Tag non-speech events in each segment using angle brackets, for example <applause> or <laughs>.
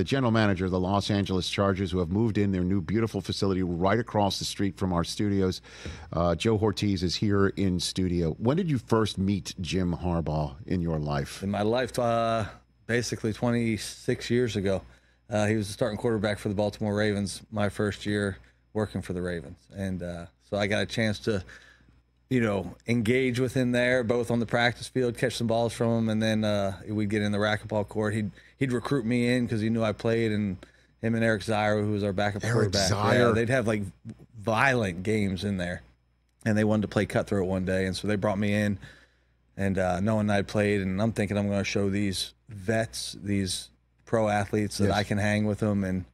the general manager of the Los Angeles Chargers, who have moved in their new beautiful facility right across the street from our studios. Uh, Joe Hortiz is here in studio. When did you first meet Jim Harbaugh in your life? In my life, uh, basically 26 years ago. Uh, he was the starting quarterback for the Baltimore Ravens my first year working for the Ravens. And uh, so I got a chance to you know, engage with him there, both on the practice field, catch some balls from him, and then uh, we'd get in the racquetball court. He'd he'd recruit me in because he knew I played, and him and Eric Zeier, who was our backup Eric quarterback, Zeier. yeah, they'd have like violent games in there, and they wanted to play cutthroat one day, and so they brought me in, and uh, knowing I'd played, and I'm thinking I'm going to show these vets, these pro athletes that Yes. I can hang with them, and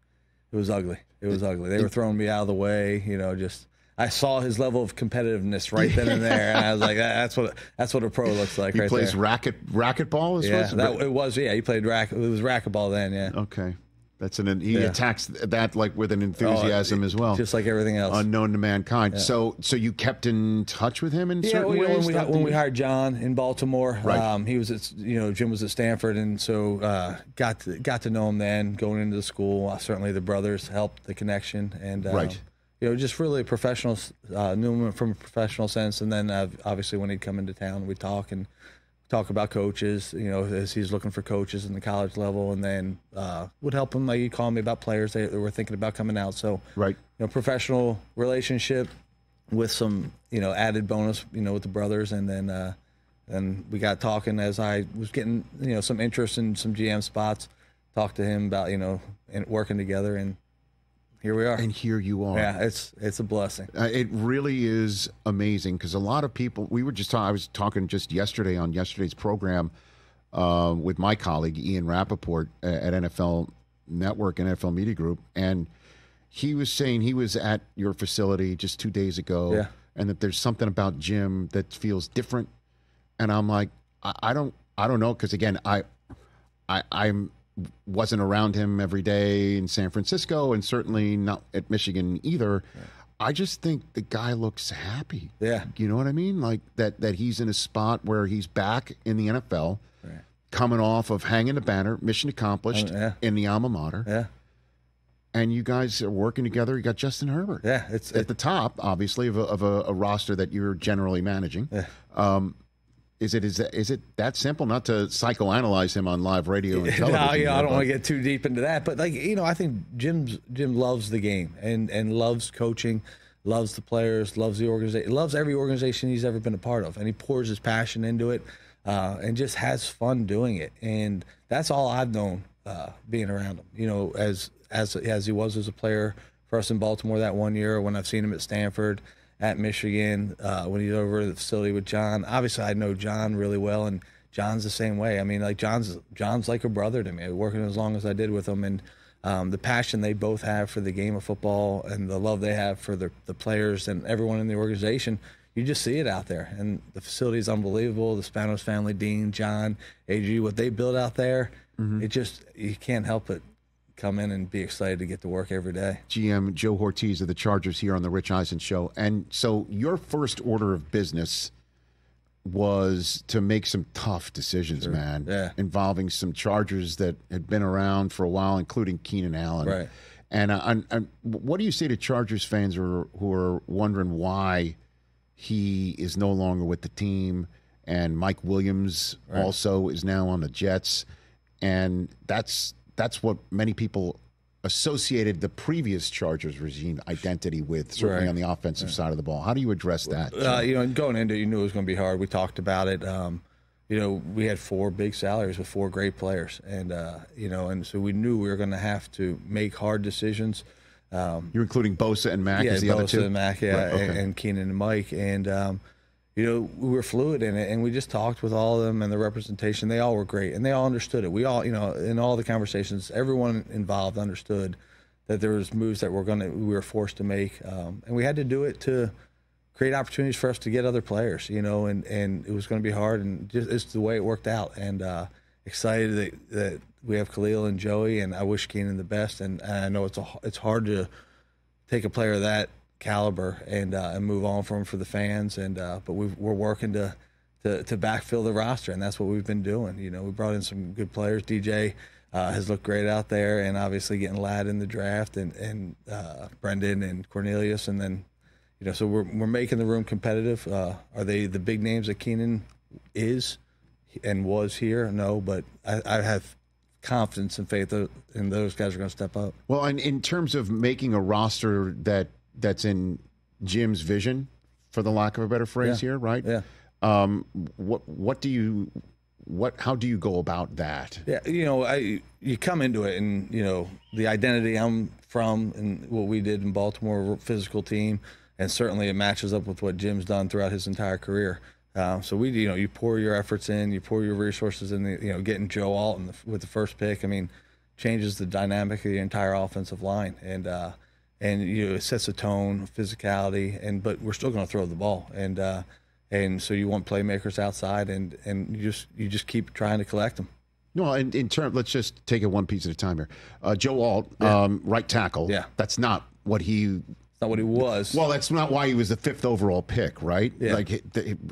it was ugly. It was ugly. They were throwing me out of the way, you know, just. I saw his level of competitiveness right then and there, and I was like, "That's what that's what a pro looks like." He right plays there. racket racquetball. Is Yeah, that, it was. Yeah, he played rack. It was racquetball then. Yeah, okay. That's an he Yeah. attacks that like with an enthusiasm Oh, as well, just like everything else. unknown to mankind. So so you kept in touch with him in yeah, certain well, ways. when we when we hired John in Baltimore, Right. um, he was at you know Jim was at Stanford, and so uh, got to, got to know him then going into the school. Uh, certainly the brothers helped the connection, and uh, Right. You know, just really a professional, uh, knew him from a professional sense, and then uh, obviously when he'd come into town, we'd talk and talk about coaches. You know, as he's looking for coaches in the college level, and then uh, would help him. Like he'd call me about players that were thinking about coming out. So right. you know, professional relationship with some, you know, added bonus, you know, with the brothers. And then, uh, and we got talking as I was getting, you know, some interest in some GM spots, talked to him about, you know, and working together. And here we are. And here you are. yeah, it's, it's a blessing. Uh, it really is amazing because a lot of people. We were just. talking I was talking just yesterday on yesterday's program uh, with my colleague Ian Rapoport at NFL Network and NFL Media Group, and he was saying he was at your facility just two days ago, Yeah. and that there's something about Jim that feels different. And I'm like, I, I don't, I don't know, because again, I, I, I'm wasn't around him every day in San Francisco, and certainly not at Michigan either. I just think the guy looks happy. Yeah. you know what I mean. Like that that he's in a spot where he's back in the NFL, Right. coming off of hanging the banner, mission accomplished Uh, yeah. in the alma mater, Yeah. and you guys are working together. You got Justin Herbert Yeah. It's, at the top, obviously, of a, of a, a roster that you're generally managing. Yeah. Um, is it is that, is it that simple? Not to psychoanalyze him on live radio and television. <laughs> no, yeah, I don't want to get too deep into that, but like you know, I think Jim's Jim loves the game and and loves coaching, loves the players, loves the organization, loves every organization he's ever been a part of, and he pours his passion into it, uh, and just has fun doing it, and that's all I've known uh, being around him. You know, as as as he was as a player for us in Baltimore that one year, when I've seen him at Stanford at Michigan uh, when he's over at the facility with John. Obviously, I know John really well, and John's the same way. I mean, like John's John's like a brother to me. Working as long as I did with him, and um, the passion they both have for the game of football and the love they have for the the players and everyone in the organization. You just see it out there, and the facility is unbelievable. The Spanos family, Dean, John, AG, what they build out there, it just you can't help but come in and be excited to get to work every day. GM Joe Hortiz of the Chargers here on the Rich Eisen Show. And so your first order of business was to make some tough decisions, man. Yeah. Involving some Chargers that had been around for a while, including Keenan Allen. Right. And, uh, and, and what do you say to Chargers fans who are, who are wondering why he is no longer with the team and Mike Williams also is now on the Jets? And that's that's what many people associated the previous Chargers regime identity with, certainly Right. on the offensive side of the ball. How do you address that? Uh, you know, going into it, you knew it was going to be hard. We talked about it. Um, you know, we had four big salaries with four great players, and uh, you know, and so we knew we were going to have to make hard decisions. Um, You're including Bosa and Mack yeah, as the other Bosa two? and Mack, yeah, Right, okay. and, and Keenan and Mike, and um, you know, we were fluid in it, and we just talked with all of them and the representation. They all were great, and they all understood it. We all, you know, in all the conversations, everyone involved understood that there was moves that we're going to, we were forced to make, um, and we had to do it to create opportunities for us to get other players, you know, and, and it was going to be hard, and just it's the way it worked out, and uh, excited that, that we have Khalil and Joey, and I wish Keenan the best, and, and I know it's a, it's hard to take a player that caliber and uh, and move on from for the fans, and uh, but we we're working to. To, to backfill the roster, and that's what we've been doing. You know, we brought in some good players. DJ uh, has looked great out there, and obviously getting Ladd in the draft, and and uh, Brenden and Cornelius, and then you know, so we're we're making the room competitive. Uh, are they the big names that Keenan is and was here? No, but I, I have confidence and faith and those guys are going to step up. Well, and in terms of making a roster that that's in Jim's vision, for the lack of a better phrase Yeah. here, right? Yeah. Um, what what do you what how do you go about that? Yeah, you know, I you come into it, and you know the identity I'm from, and what we did in Baltimore, physical team, and certainly it matches up with what Jim's done throughout his entire career. Um, so we, you know, you pour your efforts in, you pour your resources in. The, you know, getting Joe Alton with the first pick, I mean, changes the dynamic of the entire offensive line, and uh, and you know it sets a tone, physicality, and but we're still going to throw the ball, and uh, and so you want playmakers outside, and and you just you just keep trying to collect them. No, in, in term, let's just take it one piece at a time here. Uh, Joe Alt, um, right tackle. Yeah. that's not what he. It's not what he was. Well, that's not why he was the fifth overall pick, right? Yeah. Like he,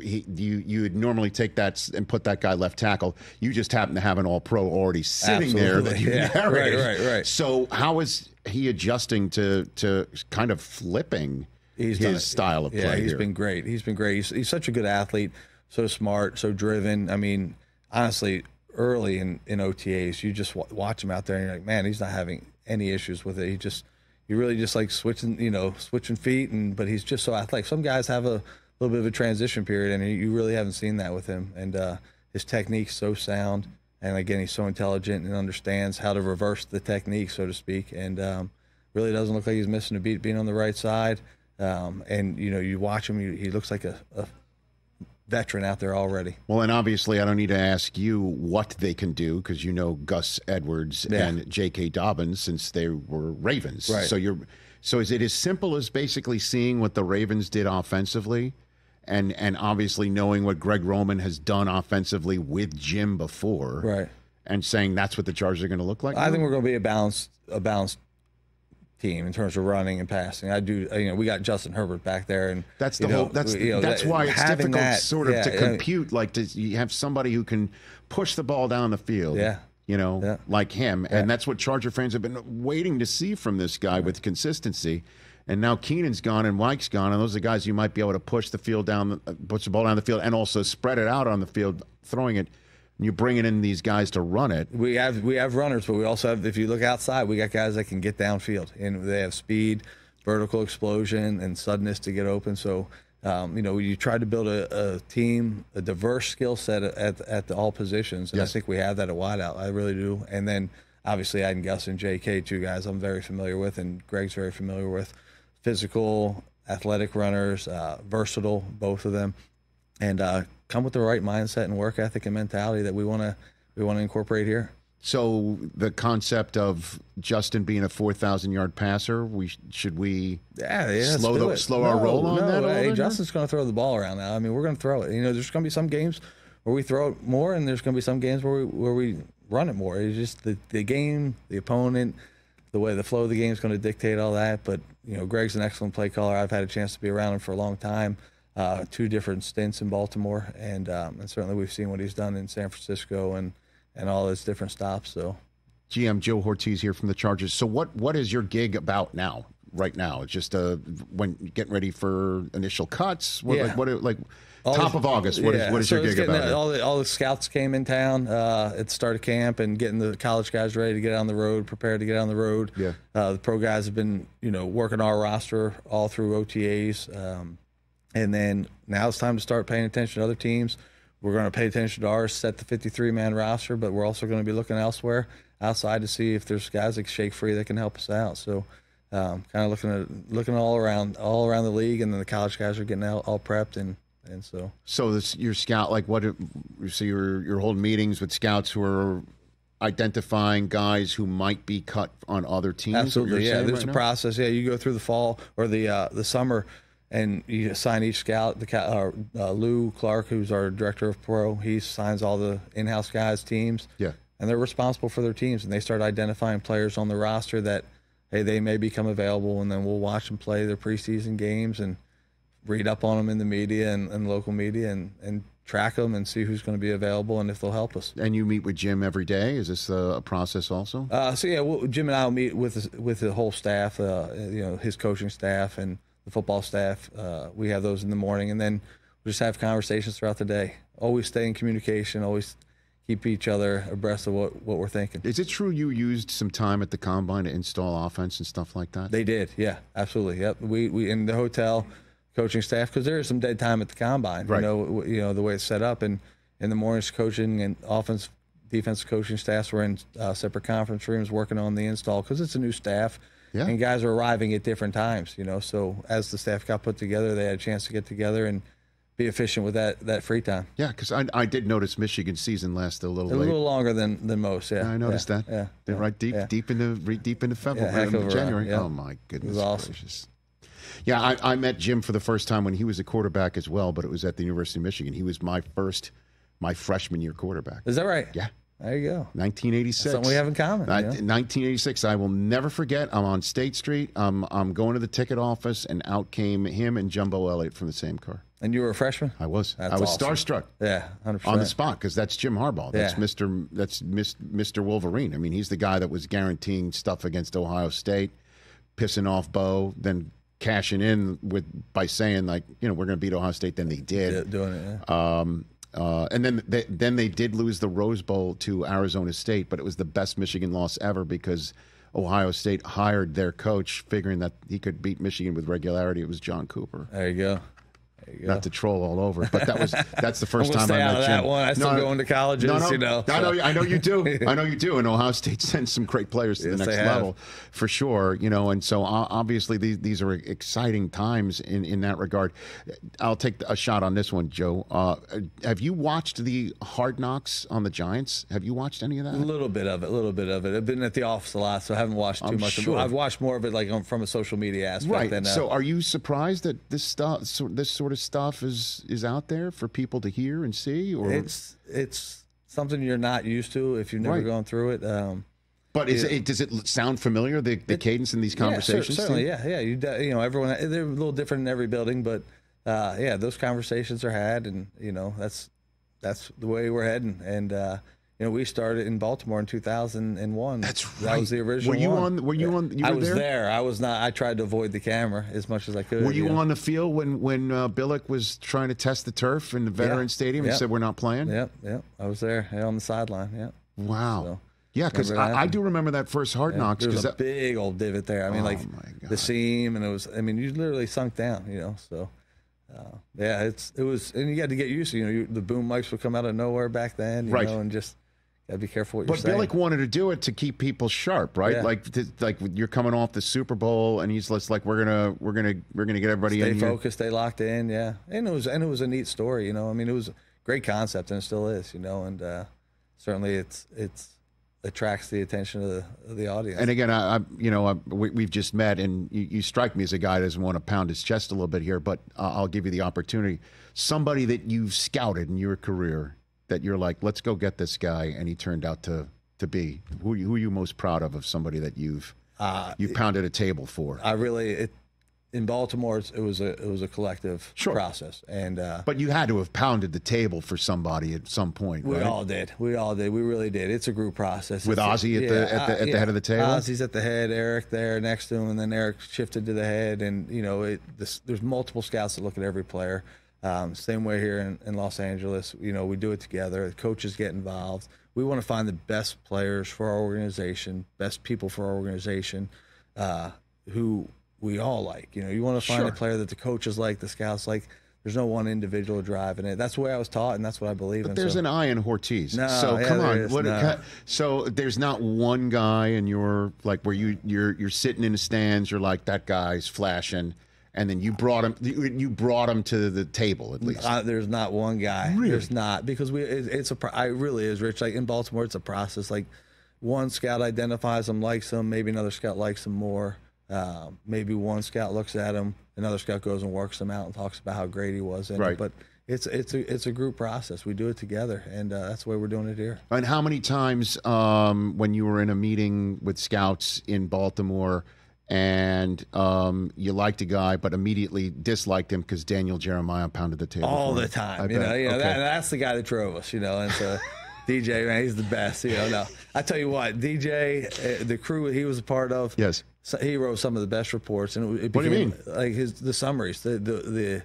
he, you, you would normally take that and put that guy left tackle. You just happen to have an All Pro already sitting there that you Yeah. Right, right, right. So how is he adjusting to to kind of flipping he's his style of play? Yeah, he's here? been great. He's been great. He's, he's such a good athlete, so smart, so driven. I mean, honestly, early in, in OTAs, you just w- watch him out there, and you're like, man, he's not having any issues with it. He just, you really just like switching, you know, switching feet, and but he's just so athletic. Some guys have a little bit of a transition period, and you really haven't seen that with him. And uh, his technique's so sound, and again, he's so intelligent and understands how to reverse the technique, so to speak, and um, really doesn't look like he's missing a beat being on the right side. Um, and you know, you watch him; he, he looks like a, a veteran out there already. Well, and obviously, I don't need to ask you what they can do because you know Gus Edwards Yeah. and J.K. Dobbins since they were Ravens. Right. So you're, so is it as simple as basically seeing what the Ravens did offensively, and and obviously knowing what Greg Roman has done offensively with Jim before, Right. And saying that's what the Chargers are going to look like. I think we're going to be a balanced, a balanced team in terms of running and passing. I do, you know, we got Justin Herbert back there, and That's the know, whole. That's you know, that's that- why it's difficult, that- sort of, yeah, to compute. Like, to, you have somebody who can push the ball down the field. Yeah. You know, Yeah. like him, and that's what Charger fans have been waiting to see from this guy with consistency. And now Keenan's gone and Mike's gone, and those are the guys you might be able to push the field down, the, uh, push the ball down the field, and also spread it out on the field, throwing it. And you're bringing in these guys to run it. We have we have runners, but we also have. If you look outside, we got guys that can get downfield, and they have speed, vertical explosion, and suddenness to get open. So, um, you know, you try to build a, a team, a diverse skill set at at the, all positions, and Yes. I think we have that at wideout. I really do. And then obviously, I and Gus and J.K. two guys I'm very familiar with, and Greg's very familiar with. Physical, athletic runners, uh, versatile, both of them and uh, come with the right mindset and work ethic and mentality that we want to we want to incorporate here. So the concept of Justin being a four thousand yard passer, we should we Yeah, yeah Slow the- slow our No, roll on no, that a Hey, bit, Justin's going to throw the ball around now. I mean, we're going to throw it. You know, there's going to be some games where we throw it more, and there's going to be some games where we where we run it more. It's just the the game, the opponent, the way the flow of the game is going to dictate all that. But you know, Greg's an excellent play caller. I've had a chance to be around him for a long time. Uh, two different stints in Baltimore, and um, and certainly we've seen what he's done in San Francisco and and all his different stops. So GM Joe Hortiz here from the Chargers. So what what is your gig about now? Right now, it's just uh when getting ready for initial cuts. What, Yeah. like what like All top the- of August. What is yeah, what is so your gig about? the- all the all the scouts came in town uh, at the start of camp and getting the college guys ready to get on the road, prepared to get on the road. Yeah. Uh, the pro guys have been you know working our roster all through OTAs, um, and then now it's time to start paying attention to other teams. We're going to pay attention to ours, set the 53 man roster, but we're also going to be looking elsewhere outside to see if there's guys like Shake Free that can help us out. So. Um, kind of looking at looking all around all around the league, and then the college guys are getting all, all prepped, and and so So this your scout like what? So you're you're holding meetings with scouts who are identifying guys who might be cut on other teams. Absolutely, yeah. There's right a now? process. Yeah, you go through the fall or the uh, the summer, and you assign each scout. The uh, uh, Lou Clark, who's our director of pro, he signs all the in-house guys teams. Yeah. and they're responsible for their teams, and they start identifying players on the roster that hey they may become available, and then we'll watch them play their preseason games and read up on them in the media and, and local media, and and track them and see who's going to be available and if they'll help us. And you meet with Jim every day. Is this a, a process also? Uh, so yeah, we'll, Jim and I will meet with the, with the whole staff, uh, you know, his coaching staff and the football staff. Uh, we have those in the morning, and then we just have conversations throughout the day. Always stay in communication. Always keep each other abreast of what, what we're thinking. Is it true you used some time at the combine to install offense and stuff like that? They did, yeah, absolutely. Yep, we we in the hotel coaching staff because there is some dead time at the combine. Right. You know, you know the way it's set up, and in the mornings, coaching and offense, defense coaching staffs were in uh, separate conference rooms working on the install because it's a new staff. Yeah. And guys are arriving at different times, you know. So as the staff got put together, they had a chance to get together and be efficient with that that free time. Yeah, because I, I did notice Michigan season lasted a little A late. little longer than than most. Yeah, I noticed yeah, that. Yeah, They're yeah, right deep, yeah. deep into re- deep into February, a January. yeah. Oh my goodness awesome. gracious! Yeah, I, I met Jim for the first time when he was a quarterback as well, but it was at the University of Michigan. He was my first, my freshman year quarterback. Is that right? Yeah, There you go. 1986. Something we have in common. I- know? 1986. I will never forget. I'm on State Street. Um, I'm going to the ticket office, and out came him and Jumbo Elliott from the same car. And you were a freshman. I was. That's I was awesome. starstruck Yeah, 100%. on the spot because that's Jim Harbaugh. That's Yeah. Mr. That's Mr. Wolverine. I mean, he's the guy that was guaranteeing stuff against Ohio State, pissing off Bo, then cashing in with by saying like, you know, we're going to beat Ohio State. Then they did. Doing it. Yeah. Um, uh, and then they, then they did lose the Rose Bowl to Arizona State, but it was the best Michigan loss ever because Ohio State hired their coach, figuring that he could beat Michigan with regularity. It was John Cooper. There you go. There you go. Not to troll all over, but that was that's the <laughs> 1st I'm time I met Jim. that one. I still go into colleges, no, no, you know, I know, I know you do. <laughs> I know you do. And Ohio State sends some great players to Yes, the next level, for sure. You know, and so obviously these these are exciting times in in that regard. I'll take a shot on this one, Joe. Uh, have you watched the Hard Knocks on the Giants? Have you watched any of that? A little bit of it, a little bit of it. I've been at the office a lot, so I haven't watched too I'm much. sure. I've watched more of it like from a social media aspect. Right. Than, uh, so, are you surprised that this stuff, this sort of stuff, is is out there for people to hear and see? Or it's it's something you're not used to if you've never Right. gone through it. Um, but is it, does it sound familiar? The the cadence in these conversations. Yeah, certainly, yeah, yeah. You you know, everyone they're a little different in every building, but uh, yeah, those conversations are had, and you know that's that's the way we're heading. And uh, you know, we started in Baltimore in 2001. That's right. That was the original. Were you one. on- were you on- you I was there? there? I was not. I tried to avoid the camera as much as I could. Were you know? on the field when when uh, Billick was trying to test the turf in the Veterans Stadium and Yeah. said we're not playing? Yep, yep. I was there yeah, on the sideline. Yeah. Wow. So, yeah, because I, I do remember that first Hard Knocks. There was 'cause a that- big old divot there. I mean, Oh, like the seam, and it was. I mean, you literally sunk down. You know, so uh, yeah, it's it was, and you had to get used to. You know, you, the boom mics would come out of nowhere back then. You Right. know, and just gotta be careful what but you're saying. Billick wanted to do it to keep people sharp, right? Yeah. Like, to, like you're coming off the Super Bowl, and he's just like, "We're gonna, we're gonna, we're gonna get everybody stay in here." focused, stay locked in. Yeah, and it was and it was a neat story. You know, I mean, it was a great concept, and it still is. You know, and uh, certainly it's it's attracts the attention of the, of the audience. And again, I, I you know, I, we, we've just met, and you, you strike me as a guy that doesn't want to pound his chest a little bit here, but uh, I'll give you the opportunity. Somebody that you've scouted in your career that you're like, let's go get this guy, and he turned out to to be who you- who are you most proud of of somebody that you've uh, you've pounded a table for. I really it in Baltimore it's- it was a it was a collective Sure. process, and uh, But you had to have pounded the table for somebody at some point, We right? all did. We all did. We really did. It's a group process. With It's- Ozzie at the- at the- at the head of the table? Ozzie's at the head. Eric there next to him, and then Eric shifted to the head. And you know, it, this, there's multiple scouts that look at every player. Um, same way here in, in Los Angeles. You know, we do it together. The coaches get involved. We want to find the best players for our organization, best people for our organization, uh, who we all like. You know, you want to find Sure. a player that the coaches like, the scouts like. There's no one individual driving it. That's the way I was taught, and that's what I believe in. But there's so. an eye in Hortiz. No, so yeah, come on. is, What, no. So there's not one guy in your like where you you're you're sitting in the stands. You're like that guy's flashing, and then you brought him. You you brought him to the table at least. Uh, there's not one guy. Really? There's not because we. It, it's a I really is rich. Like in Baltimore, it's a process. Like one scout identifies him, likes him. Maybe another scout likes him more. Um, maybe one scout looks at him, another scout goes and works him out and talks about how great he was. in it. Right. But it's it's a it's a group process. We do it together, and uh, that's the way we're doing it here. And how many times um, when you were in a meeting with scouts in Baltimore, and um, you liked a guy, but immediately disliked him because Daniel Jeremiah pounded the table all the time. I you know, you know Okay. that, that's the guy that drove us. You know, and so <laughs> DJ, man, he's the best. You know, no, I tell you what, DJ, uh, the crew he was a part of. Yes. so he wrote some of the best reports, and it, it What do you became, Like his the summaries, the the the.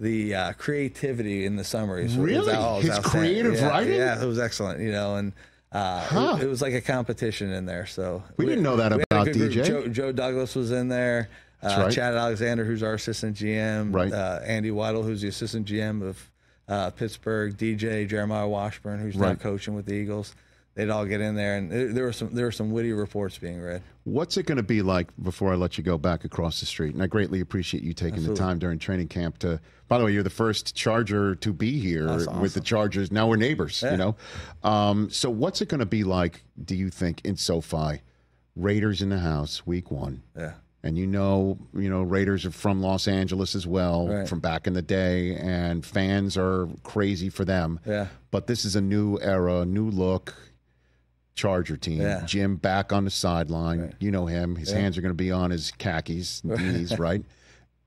The uh, creativity in the summaries, was- Really? oh, was His creative Yeah, writing? yeah, it was excellent. You know, and uh, Huh. it, it was like a competition in there. So We didn't know that we had a about. DJ. Joe, Joe Douglas was in there. Uh, right. Chad Alexander, who's our assistant GM. Right. Uh, Andy Weidl, who's the assistant GM of uh, Pittsburgh. DJ Jeremiah Washburn, who's now coaching with the Eagles. They'd all get in there, and there, there were some there were some witty reports being read. What's it going to be like before I let you go back across the street? And I greatly appreciate you taking the time during training camp to. By the way, you're the first Charger to be here That's with the. Chargers. Now we're neighbors, you know. Um, so what's it going to be like? Do you think in SoFi, Raiders in the house, week one, Yeah. and you know, you know, Raiders are from Los Angeles as well, Right. from back in the day, and fans are crazy for them. Yeah. But this is a new era, a new look. Charger team. Yeah. Jim back on the sideline. Right. You know him. His Yeah. hands are going to be on his khakis <laughs> knees, right?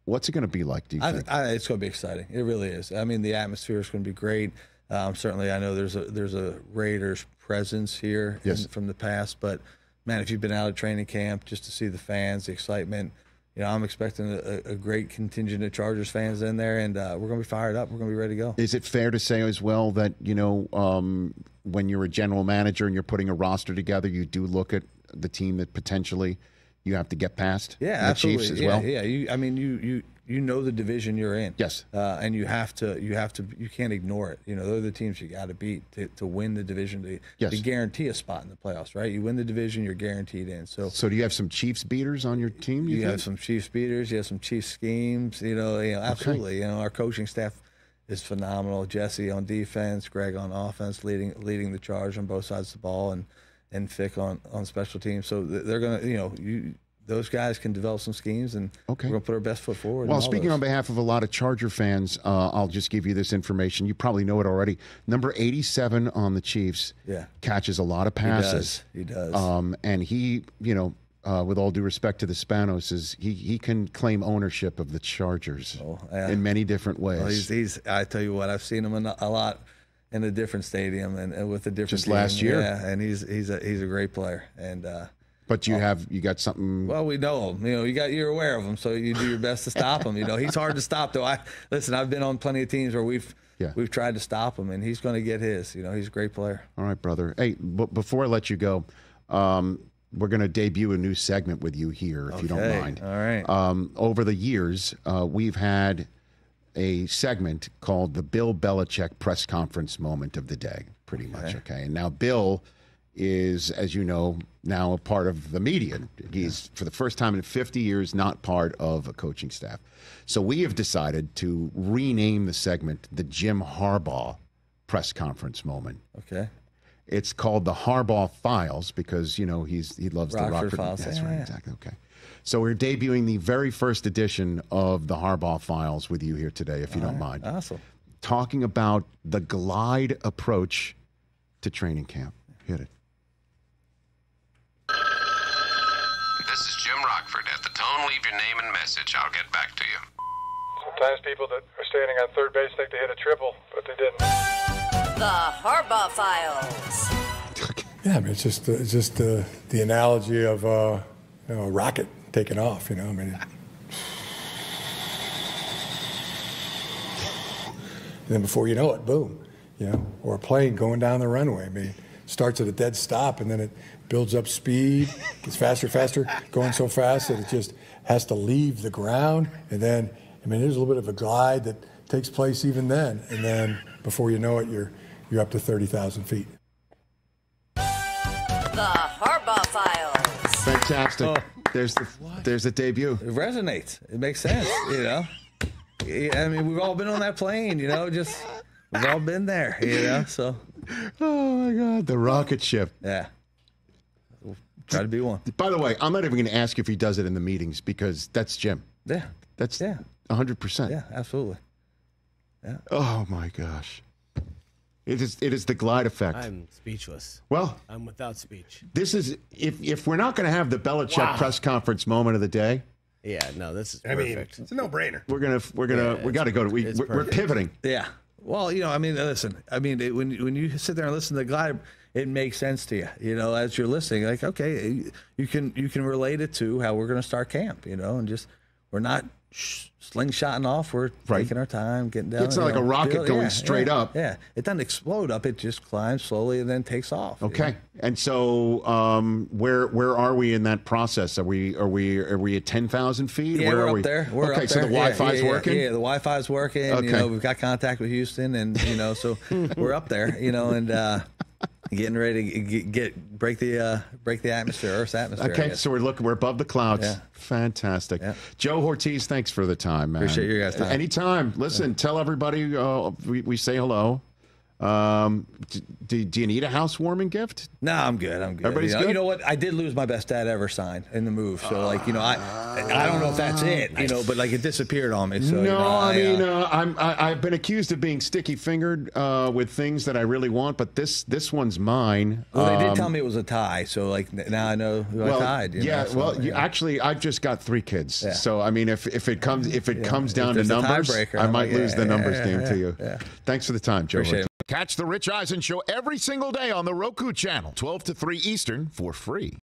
What's it going to be like? Do you I, think? I, it's going to be exciting. It really is. I mean, the atmosphere is going to be great. Um, certainly, I know there's a there's a Raiders presence here in- from the past, but man, if you've been out of training camp just to see the fans, the excitement, you know, I'm expecting a, a great contingent of Chargers fans in there, and uh, we're going to be fired up. We're going to be ready to go. Is it fair to say as well that you know um, when you're a general manager and you're putting a roster together, you do look at the team that potentially you have to get past? Yeah, the absolutely. Chiefs as yeah, well. yeah. You, I mean, you you you know the division you're in. Yes. Uh, and you have to you have to you can't ignore it. You know, they're the teams you got to beat to, to win the division to, Yes. to guarantee a spot in the playoffs. Right? You win the division, you're guaranteed in. So. So do you have some Chiefs beaters on your team? You, You have some Chiefs beaters. You have some Chiefs schemes. You know, you know, absolutely. You know, our coaching staff is phenomenal. Jesse on defense, Greg on offense, leading leading the charge on both sides of the ball, and and Fick on on special teams. So they're gonna, you know, you those guys can develop some schemes, and Okay. we're gonna put our best foot forward. Well, speaking those. on behalf of a lot of Charger fans, uh, I'll just give you this information. You probably know it already. Number 87 on the Chiefs Yeah. catches a lot of he passes. does, he does. Um, and he, you know, uh, with all due respect to the Spanos, is he, he can claim ownership of the Chargers Oh, yeah. in many different ways. Well, he's, he's. I tell you what, I've seen him a, a lot in a different stadium and, and with a different. Just team. last year? yeah, and he's he's a he's a great player, and uh, but you have you got something. Well, we know him. You know, you got you're aware of him, so you do your best to stop him. You know, he's hard to stop though. I listen. I've been on plenty of teams where we've Yeah. we've tried to stop him, and he's going to get his. You know, he's a great player. all right, brother. Hey, b- before I let you go, um, we're going to debut a new segment with you here, if you don't Okay, mind. all right. Um, over the years, uh, we've had a segment called the Bill Belichick press conference moment of the day, pretty much. Okay. And now Bill is, as you know, now a part of the media. He's, for the first time in 50 years, not part of a coaching staff. So we have decided to rename the segment the Jim Harbaugh press conference moment. Okay. It's called the Harbaugh Files because you know he's he loves the Rockford Rockford Files. That's Yeah, right, yeah. exactly. Okay, so we're debuting the very first edition of the Harbaugh Files with you here today, if you don't mind, Awesome. talking about the glide approach to training camp. Hit it. This is Jim Rockford. At the tone, leave your name and message. I'll get back to you. Sometimes people that are standing on third base think they hit a triple, but they didn't. The Harbaugh Files. <laughs> Yeah, I mean, it's just uh, it's just uh, the analogy of uh, you know, a rocket taking off. You know, I mean, and then before you know it, boom, you know, or a plane going down the runway. I mean, it starts at a dead stop and then it builds up speed, gets faster, faster, going so fast that it just has to leave the ground, and then I mean, there's a little bit of a glide that takes place even then, and then before you know it, you're you're up to thirty thousand feet. The Harbaugh Files. Fantastic. Oh. There's the there's the debut. It resonates. It makes sense. You know. I mean, we've all been on that plane. You know, just we've all been there. You know, so Oh my God, the rocket ship. yeah. We'll try to be one. By the way, I'm not even going to ask if he does it in the meetings because that's Jim. Yeah. That's Yeah. 100. percent Yeah. Absolutely. Yeah. Oh my gosh. It is it is the glide effect. I'm speechless. well, I'm without speech. this is if if we're not going to have the Belichick press conference moment of the day, Yeah, no, this is I mean, it's a no-brainer. we're gonna we're gonna Yeah, we got to go to we we're, we're pivoting. Yeah. Well, you know, I mean, listen. I mean, it, when when you sit there and listen to the glide, it makes sense to you. You know, as you're listening, like, okay, you can you can relate it to how we're going to start camp. You know, and just we're not slingshotting off. We're Right. taking our time, getting down. It's not like know, a rocket going yeah, straight yeah, up. Yeah, it doesn't explode up. It just climbs slowly and then takes off. you Okay, know? and so um, where where are we in that process? Are we are we are we at ten thousand feet? Yeah, where we're are up we? there. We're okay, up so there. the Wi-Fi's yeah, working. Yeah, the Wi-Fi's working. Okay. You know, we've got contact with Houston, and you know, so <laughs> we're up there. You know, and uh, getting ready to get, get break the uh, break the atmosphere, Earth's atmosphere. Okay, so we're looking. We're above the clouds. Yeah. Fantastic. Yeah. Joe Hortiz, thanks for the time, man. Appreciate your guys' time. Anytime. Listen, tell everybody uh, we, we say hello. Um, do, do you need a housewarming gift? No, I'm good. I'm good. Everybody's you know, good? You know what? I did lose my best dad ever sign in the move. So like, you know, I I don't know if that's it. You know, but like it disappeared on me. So no, you know, I, mean uh, uh, I'm I, I've been accused of being sticky fingered uh, with things that I really want, but this this one's mine. well, they did Um, tell me it was a tie. So like now I know who I tied. you yeah. know, so, well, you, actually, I've just got three kids, Yeah. so I mean, if if it comes if it Yeah. comes down to numbers, I might like, lose the numbers game to you. yeah. Thanks for the time, Joe. Catch the Rich Eisen Show every single day on the Roku channel, 12 to 3 Eastern, for free.